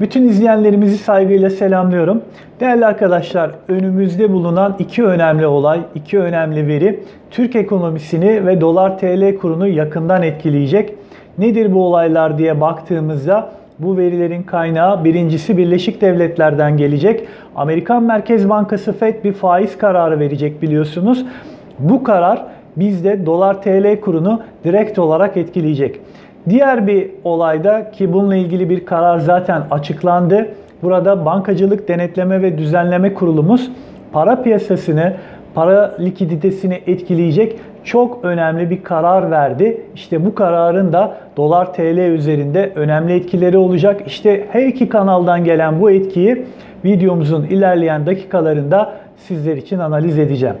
Bütün izleyenlerimizi saygıyla selamlıyorum. Değerli arkadaşlar, önümüzde bulunan iki önemli olay, iki önemli veri Türk ekonomisini ve dolar TL kurunu yakından etkileyecek. Nedir bu olaylar diye baktığımızda bu verilerin kaynağı birincisi Birleşik Devletler'den gelecek. Amerikan Merkez Bankası Fed bir faiz kararı verecek biliyorsunuz. Bu karar bizde dolar TL kurunu direkt olarak etkileyecek. Diğer bir olayda ki bununla ilgili bir karar zaten açıklandı. Burada Bankacılık Denetleme ve Düzenleme Kurulumuz para piyasasını, para likiditesini etkileyecek çok önemli bir karar verdi. İşte bu kararın da dolar TL üzerinde önemli etkileri olacak. İşte her iki kanaldan gelen bu etkiyi videomuzun ilerleyen dakikalarında sizler için analiz edeceğim.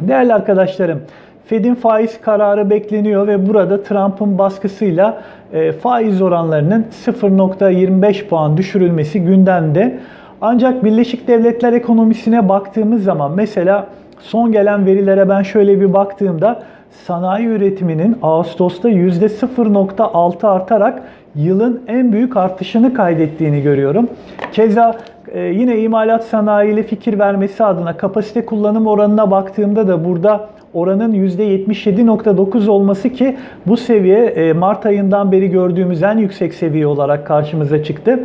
Değerli arkadaşlarım, Fed'in faiz kararı bekleniyor ve burada Trump'ın baskısıyla e, faiz oranlarının 0.25 puan düşürülmesi gündemde. Ancak Birleşik Devletler ekonomisine baktığımız zaman mesela son gelen verilere ben şöyle bir baktığımda sanayi üretiminin Ağustos'ta %0.6 artarak yılın en büyük artışını kaydettiğini görüyorum. Keza e, yine imalat sanayi ile fikir vermesi adına kapasite kullanım oranına baktığımda da burada oranın %77.9 olması ki bu seviye e, Mart ayından beri gördüğümüz en yüksek seviye olarak karşımıza çıktı.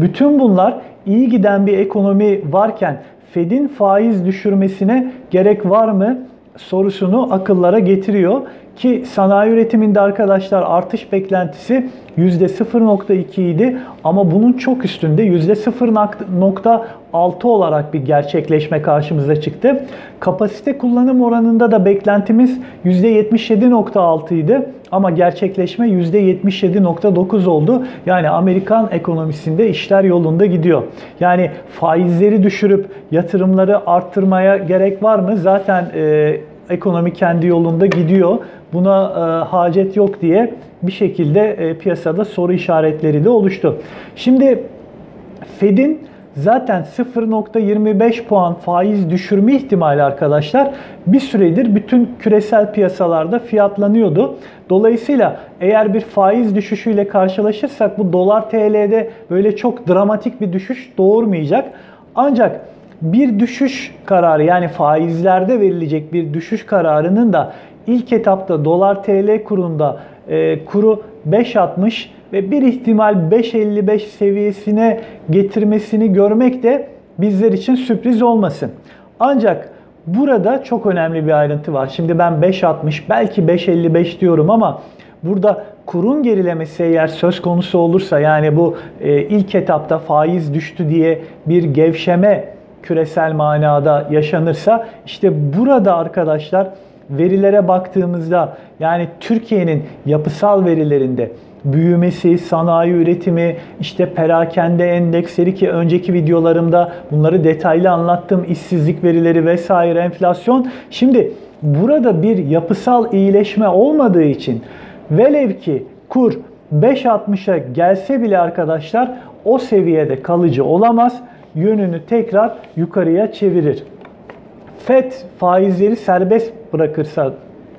Bütün bunlar iyi giden bir ekonomi varken Fed'in faiz düşürmesine gerek var mı sorusunu akıllara getiriyor. Ki sanayi üretiminde arkadaşlar artış beklentisi %0.2 idi ama bunun çok üstünde %0.6 olarak bir gerçekleşme karşımıza çıktı. Kapasite kullanım oranında da beklentimiz %77.6 idi ama gerçekleşme %77.9 oldu. Yani Amerikan ekonomisinde işler yolunda gidiyor. Yani faizleri düşürüp yatırımları arttırmaya gerek var mı? Zaten e, ekonomi kendi yolunda gidiyor. Buna e, hacet yok diye bir şekilde e, piyasada soru işaretleri de oluştu. Şimdi Fed'in zaten 0.25 puan faiz düşürme ihtimali arkadaşlar bir süredir bütün küresel piyasalarda fiyatlanıyordu. Dolayısıyla eğer bir faiz düşüşüyle karşılaşırsak bu dolar TL'de böyle çok dramatik bir düşüş doğurmayacak. Ancak bir düşüş kararı yani faizlerde verilecek bir düşüş kararının da ilk etapta dolar TL kurunda e, kuru 5.60 ve bir ihtimal 5.55 seviyesine getirmesini görmek de bizler için sürpriz olmasın. Ancak burada çok önemli bir ayrıntı var. Şimdi ben 5.60 belki 5.55 diyorum ama burada kurun gerilemesi eğer söz konusu olursa yani bu e, ilk etapta faiz düştü diye bir gevşeme küresel manada yaşanırsa işte burada arkadaşlar verilere baktığımızda yani Türkiye'nin yapısal verilerinde büyümesi, sanayi üretimi, işte perakende endeksleri ki önceki videolarımda bunları detaylı anlattım. işsizlik verileri vesaire, enflasyon. Şimdi burada bir yapısal iyileşme olmadığı için velev ki kur 5.60'a gelse bile arkadaşlar o seviyede kalıcı olamaz. Yönünü tekrar yukarıya çevirir. FED faizleri serbest bırakırsa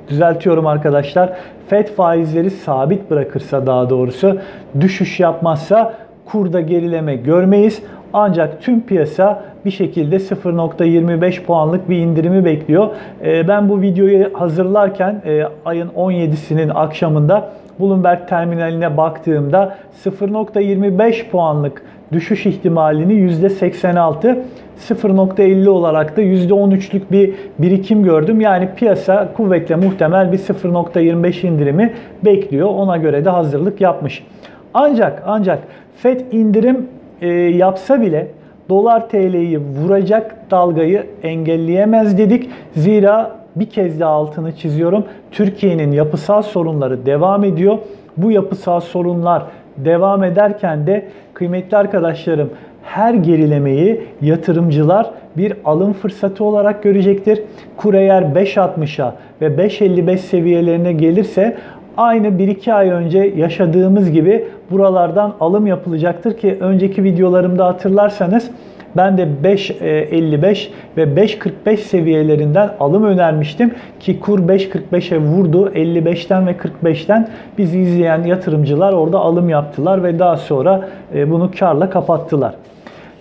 düzeltiyorum arkadaşlar. FED faizleri sabit bırakırsa daha doğrusu düşüş yapmazsa kurda gerileme görmeyiz. Ancak tüm piyasa bir şekilde 0.25 puanlık bir indirimi bekliyor. Ee, ben bu videoyu hazırlarken e, ayın 17'sinin akşamında Bloomberg terminaline baktığımda 0.25 puanlık düşüş ihtimalini %86, 0.50 olarak da %13'lük bir birikim gördüm. Yani piyasa kuvvetle muhtemel bir 0.25 indirimi bekliyor. Ona göre de hazırlık yapmış. Ancak ancak FED indirim e, yapsa bile dolar TL'yi vuracak dalgayı engelleyemez dedik. Zira bir kez daha altını çiziyorum. Türkiye'nin yapısal sorunları devam ediyor. Bu yapısal sorunlar devam ederken de kıymetli arkadaşlarım her gerilemeyi yatırımcılar bir alım fırsatı olarak görecektir. Kur eğer 5.60'a ve 5.55 seviyelerine gelirse aynı 1-2 ay önce yaşadığımız gibi buralardan alım yapılacaktır ki önceki videolarımda hatırlarsanız ben de 5.55 ve 5.45 seviyelerinden alım önermiştim ki kur 5.45'e vurdu. 55'ten ve 45'ten bizi izleyen yatırımcılar orada alım yaptılar ve daha sonra e, bunu karla kapattılar.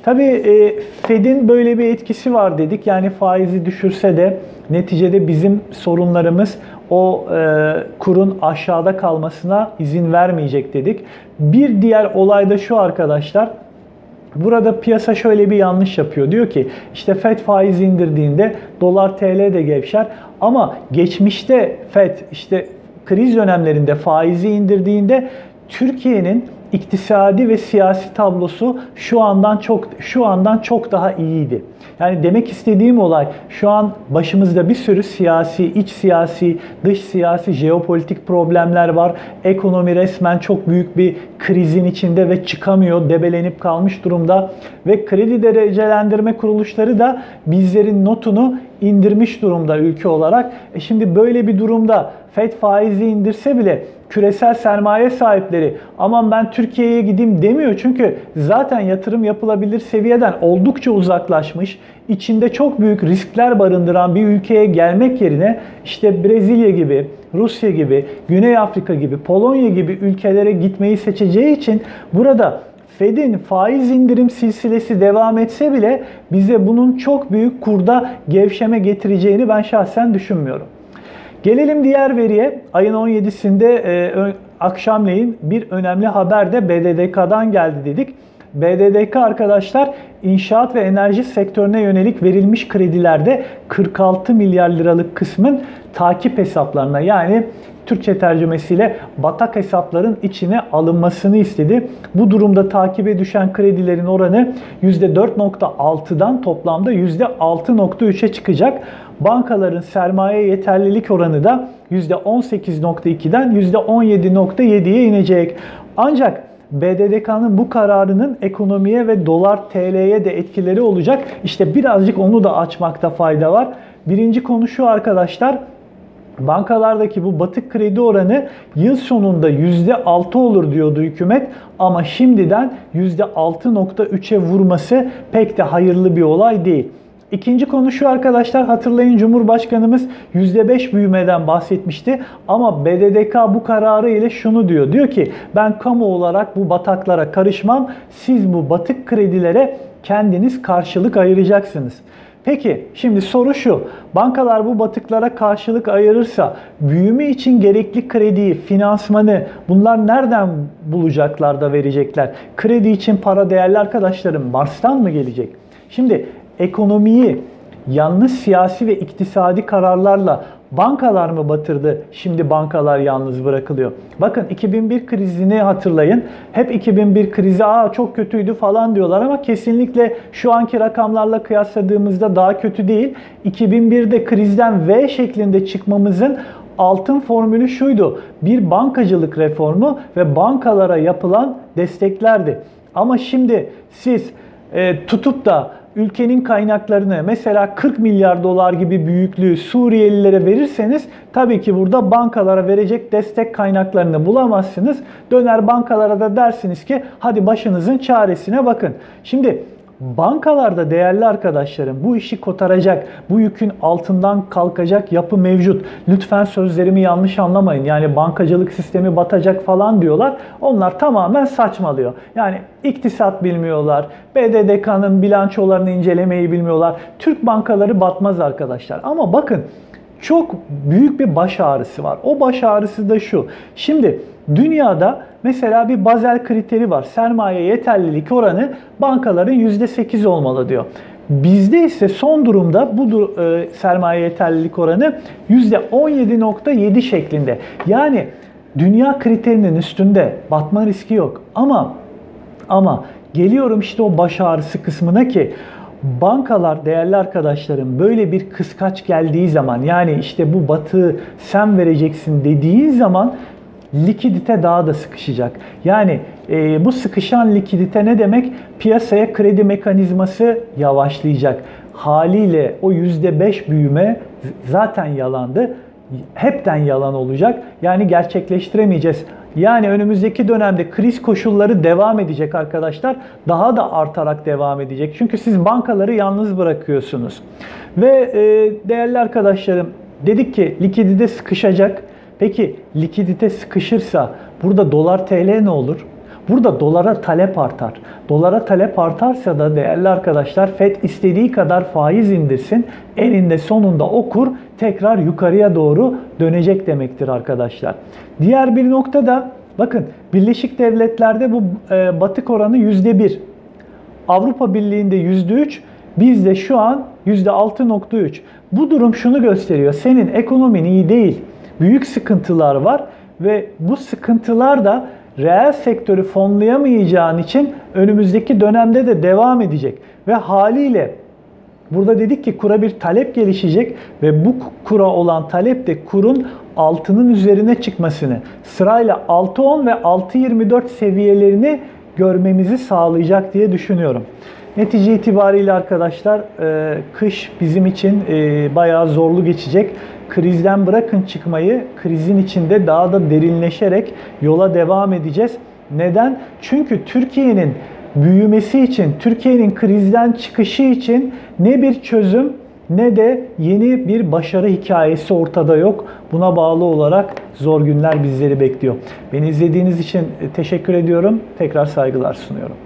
Tabii e, Fed'in böyle bir etkisi var dedik. Yani faizi düşürse de neticede bizim sorunlarımız o e, kurun aşağıda kalmasına izin vermeyecek dedik. Bir diğer olay da şu arkadaşlar. Burada piyasa şöyle bir yanlış yapıyor. Diyor ki işte FED faiz indirdiğinde dolar TL de gevşer ama geçmişte FED işte kriz dönemlerinde faizi indirdiğinde Türkiye'nin iktisadi ve siyasi tablosu şu andan çok şu andan çok daha iyiydi. Yani demek istediğim olay şu an başımızda bir sürü siyasi, iç siyasi, dış siyasi, jeopolitik problemler var. Ekonomi resmen çok büyük bir krizin içinde ve çıkamıyor, debelenip kalmış durumda ve kredi derecelendirme kuruluşları da bizlerin notunu indirmiş durumda ülke olarak. E şimdi böyle bir durumda FED faizi indirse bile küresel sermaye sahipleri aman ben Türkiye'ye gideyim demiyor. Çünkü zaten yatırım yapılabilir seviyeden oldukça uzaklaşmış, içinde çok büyük riskler barındıran bir ülkeye gelmek yerine işte Brezilya gibi, Rusya gibi, Güney Afrika gibi, Polonya gibi ülkelere gitmeyi seçeceği için burada Fed'in faiz indirim silsilesi devam etse bile bize bunun çok büyük kurda gevşeme getireceğini ben şahsen düşünmüyorum. Gelelim diğer veriye. Ayın 17'sinde e, akşamleyin bir önemli haber de BDDK'dan geldi dedik. BDDK arkadaşlar inşaat ve enerji sektörüne yönelik verilmiş kredilerde 46 milyar liralık kısmın takip hesaplarına yani Türkçe tercümesiyle batak hesapların içine alınmasını istedi. Bu durumda takibe düşen kredilerin oranı %4.6'dan toplamda %6.3'e çıkacak. Bankaların sermaye yeterlilik oranı da %18.2'den %17.7'ye inecek. Ancak BDDK'nın bu kararının ekonomiye ve dolar TL'ye de etkileri olacak. İşte birazcık onu da açmakta fayda var. Birinci konu şu arkadaşlar. Bankalardaki bu batık kredi oranı yıl sonunda %6 olur diyordu hükümet ama şimdiden %6.3'e vurması pek de hayırlı bir olay değil. İkinci konu şu arkadaşlar hatırlayın Cumhurbaşkanımız %5 büyümeden bahsetmişti ama BDDK bu kararı ile şunu diyor. Diyor ki ben kamu olarak bu bataklara karışmam. Siz bu batık kredilere kendiniz karşılık ayıracaksınız. Peki şimdi soru şu. Bankalar bu batıklara karşılık ayırırsa büyüme için gerekli krediyi, finansmanı bunlar nereden bulacaklar da verecekler? Kredi için para değerli arkadaşlarım Mars'tan mı gelecek? Şimdi ekonomiyi yalnız siyasi ve iktisadi kararlarla bankalar mı batırdı? Şimdi bankalar yalnız bırakılıyor. Bakın 2001 krizini hatırlayın. Hep 2001 krizi aa çok kötüydü falan diyorlar ama kesinlikle şu anki rakamlarla kıyasladığımızda daha kötü değil. 2001'de krizden V şeklinde çıkmamızın altın formülü şuydu. Bir bankacılık reformu ve bankalara yapılan desteklerdi. Ama şimdi siz e, tutup da ülkenin kaynaklarını mesela 40 milyar dolar gibi büyüklüğü Suriyelilere verirseniz tabii ki burada bankalara verecek destek kaynaklarını bulamazsınız. Döner bankalara da dersiniz ki hadi başınızın çaresine bakın. Şimdi Bankalarda değerli arkadaşlarım bu işi kotaracak, bu yükün altından kalkacak yapı mevcut. Lütfen sözlerimi yanlış anlamayın. Yani bankacılık sistemi batacak falan diyorlar. Onlar tamamen saçmalıyor. Yani iktisat bilmiyorlar. BDDK'nın bilançolarını incelemeyi bilmiyorlar. Türk bankaları batmaz arkadaşlar. Ama bakın çok büyük bir baş ağrısı var. O baş ağrısı da şu. Şimdi dünyada mesela bir bazel kriteri var. Sermaye yeterlilik oranı bankaların %8 olmalı diyor. Bizde ise son durumda bu e, sermaye yeterlilik oranı %17.7 şeklinde. Yani dünya kriterinin üstünde batma riski yok. Ama ama geliyorum işte o baş ağrısı kısmına ki bankalar değerli arkadaşlarım böyle bir kıskaç geldiği zaman yani işte bu batığı sen vereceksin dediğin zaman likidite daha da sıkışacak. Yani e, bu sıkışan likidite ne demek? Piyasaya kredi mekanizması yavaşlayacak. Haliyle o %5 büyüme zaten yalandı. hepten yalan olacak. Yani gerçekleştiremeyeceğiz. Yani önümüzdeki dönemde kriz koşulları devam edecek arkadaşlar. Daha da artarak devam edecek. Çünkü siz bankaları yalnız bırakıyorsunuz. Ve e, değerli arkadaşlarım dedik ki likidite sıkışacak. Peki likidite sıkışırsa burada dolar TL ne olur? Burada dolara talep artar. Dolara talep artarsa da değerli arkadaşlar FED istediği kadar faiz indirsin. Eninde sonunda o kur tekrar yukarıya doğru dönecek demektir arkadaşlar. Diğer bir nokta da bakın Birleşik Devletler'de bu e, batık oranı %1. Avrupa Birliği'nde %3, bizde şu an %6.3. Bu durum şunu gösteriyor. Senin ekonomin iyi değil. Büyük sıkıntılar var ve bu sıkıntılar da reel sektörü fonlayamayacağın için önümüzdeki dönemde de devam edecek. Ve haliyle burada dedik ki kura bir talep gelişecek ve bu kura olan talep de kurun altının üzerine çıkmasını sırayla 6.10 ve 6.24 seviyelerini görmemizi sağlayacak diye düşünüyorum. Netice itibariyle arkadaşlar e, kış bizim için e, bayağı zorlu geçecek. Krizden bırakın çıkmayı, krizin içinde daha da derinleşerek yola devam edeceğiz. Neden? Çünkü Türkiye'nin büyümesi için, Türkiye'nin krizden çıkışı için ne bir çözüm ne de yeni bir başarı hikayesi ortada yok. Buna bağlı olarak zor günler bizleri bekliyor. Beni izlediğiniz için teşekkür ediyorum. Tekrar saygılar sunuyorum.